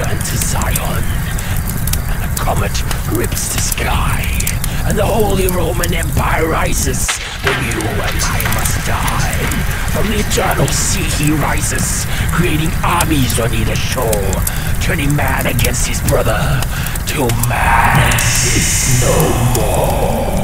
return to Zion. And a comet rips the sky, and the Holy Roman Empire rises. Then you and I must die. From the eternal sea he rises, creating armies on either shore, turning man against his brother, till man is no more.